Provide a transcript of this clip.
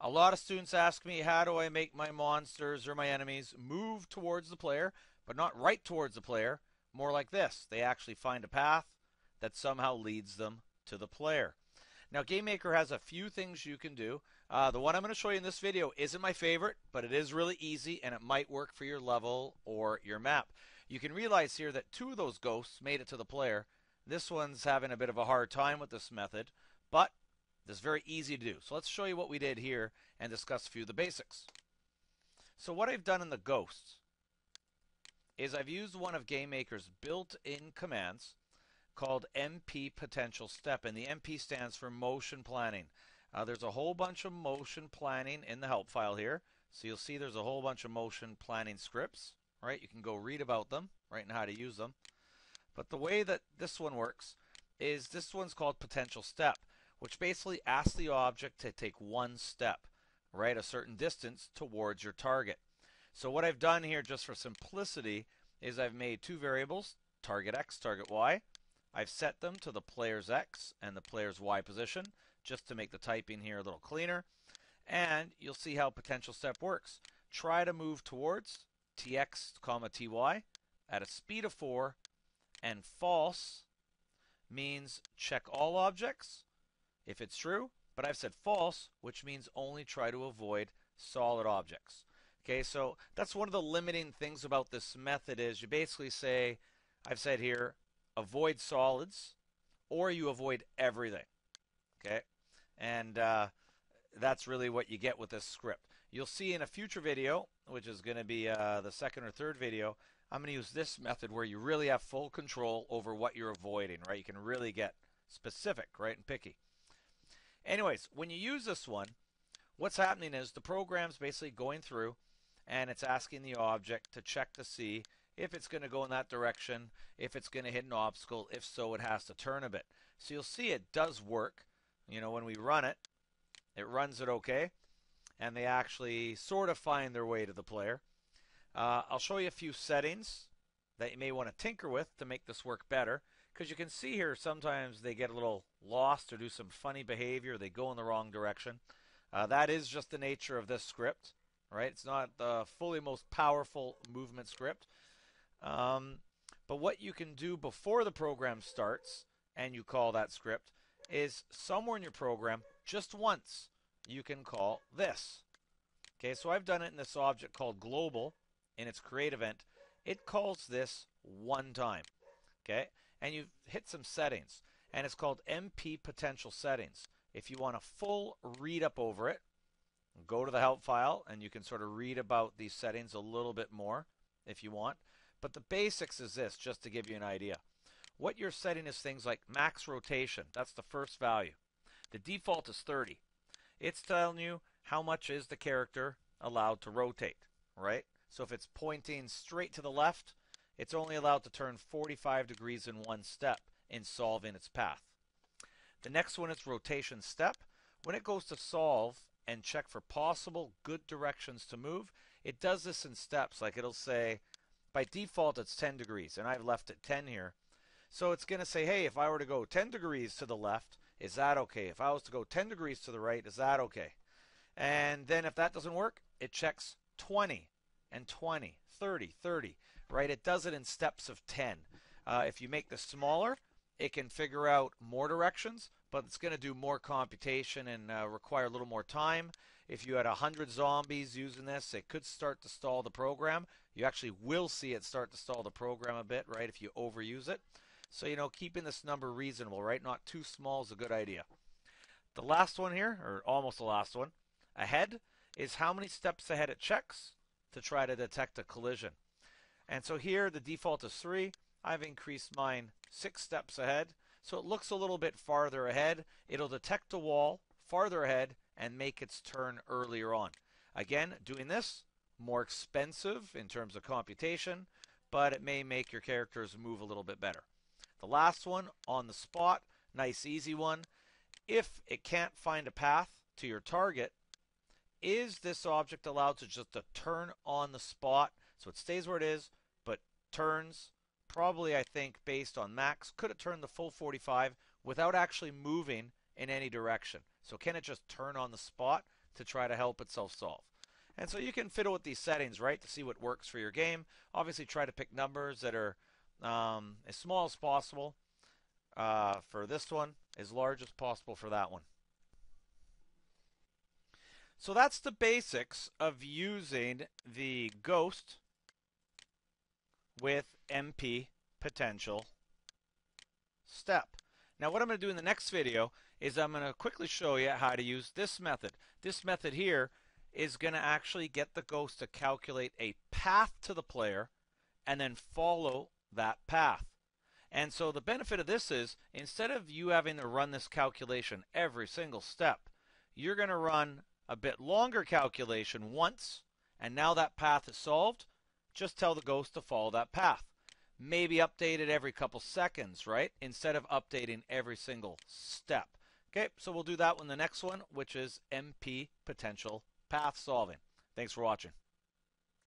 A lot of students ask me, how do I make my monsters or my enemies move towards the player, but not right towards the player? More like this. They actually find a path that somehow leads them to the player. Now, GameMaker has a few things you can do. Uh, the one I'm going to show you in this video isn't my favorite, but it is really easy and it might work for your level or your map. You can realize here that two of those ghosts made it to the player. This one's having a bit of a hard time with this method, but this is very easy to do. So let's show you what we did here and discuss a few of the basics. So what I've done in the ghosts is I've used one of GameMaker's built-in commands called MP Potential Step, and the MP stands for Motion Planning. Uh, there's a whole bunch of motion planning in the help file here. So you'll see there's a whole bunch of motion planning scripts, right? You can go read about them, right, and how to use them. But the way that this one works is this one's called Potential Step, which basically asks the object to take one step, right, a certain distance towards your target. So what I've done here, just for simplicity, is I've made two variables, target x, target y. I've set them to the player's x and the player's y position just to make the typing here a little cleaner. And you'll see how potential step works. Try to move towards tx comma ty at a speed of 4 and false means check all objects if it's true but I've said false which means only try to avoid solid objects okay so that's one of the limiting things about this method is you basically say I've said here avoid solids or you avoid everything okay and uh, that's really what you get with this script. You'll see in a future video, which is going to be uh, the second or third video, I'm going to use this method where you really have full control over what you're avoiding, right? You can really get specific, right, and picky. Anyways, when you use this one, what's happening is the program's basically going through and it's asking the object to check to see if it's going to go in that direction, if it's going to hit an obstacle, if so, it has to turn a bit. So you'll see it does work. You know, when we run it, it runs it okay, and they actually sort of find their way to the player. Uh, I'll show you a few settings that you may want to tinker with to make this work better. Because you can see here sometimes they get a little lost or do some funny behavior. They go in the wrong direction. Uh, that is just the nature of this script, right? It's not the fully most powerful movement script. Um, but what you can do before the program starts and you call that script is somewhere in your program, just once, you can call this. Okay, so I've done it in this object called global in its create event. It calls this one time. Okay, and you hit some settings, and it's called MP potential settings. If you want a full read up over it, go to the help file and you can sort of read about these settings a little bit more if you want. But the basics is this, just to give you an idea. What you're setting is things like max rotation. That's the first value. The default is 30. It's telling you how much is the character allowed to rotate, right? So if it's pointing straight to the left, it's only allowed to turn 45 degrees in one step in solving its path. The next one is rotation step. When it goes to solve and check for possible good directions to move, it does this in steps. Like it'll say, by default, it's 10 degrees, and I've left it 10 here. So it's going to say, hey, if I were to go 10 degrees to the left, is that okay? If I was to go 10 degrees to the right, is that okay? And then if that doesn't work, it checks 20 and 20, 30, 30, right? It does it in steps of 10. Uh, if you make this smaller, it can figure out more directions, but it's going to do more computation and uh, require a little more time. If you had 100 zombies using this, it could start to stall the program. You actually will see it start to stall the program a bit, right, if you overuse it. So, you know, keeping this number reasonable, right? Not too small is a good idea. The last one here, or almost the last one, ahead, is how many steps ahead it checks to try to detect a collision. And so here the default is 3. I've increased mine 6 steps ahead. So it looks a little bit farther ahead. It'll detect a wall farther ahead and make its turn earlier on. Again, doing this, more expensive in terms of computation, but it may make your characters move a little bit better. The last one, on the spot, nice easy one. If it can't find a path to your target, is this object allowed to just to turn on the spot? So it stays where it is, but turns, probably I think based on max, could it turn the full 45 without actually moving in any direction? So can it just turn on the spot? to try to help itself solve. And so you can fiddle with these settings, right, to see what works for your game. Obviously, try to pick numbers that are um, as small as possible uh, for this one, as large as possible for that one. So that's the basics of using the Ghost with MP potential step. Now what I'm going to do in the next video is I'm going to quickly show you how to use this method. This method here is going to actually get the ghost to calculate a path to the player and then follow that path. And so the benefit of this is instead of you having to run this calculation every single step, you're going to run a bit longer calculation once, and now that path is solved, just tell the ghost to follow that path. Maybe update it every couple seconds, right? Instead of updating every single step. Okay, so we'll do that one the next one, which is MP potential path solving. Thanks for watching.